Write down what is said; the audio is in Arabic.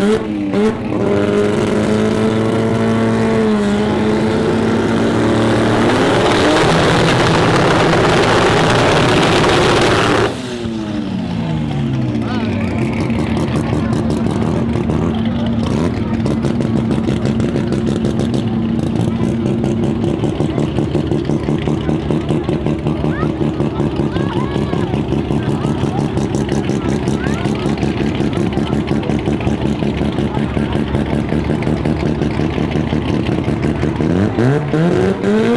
Mm-hmm. Mm-hmm.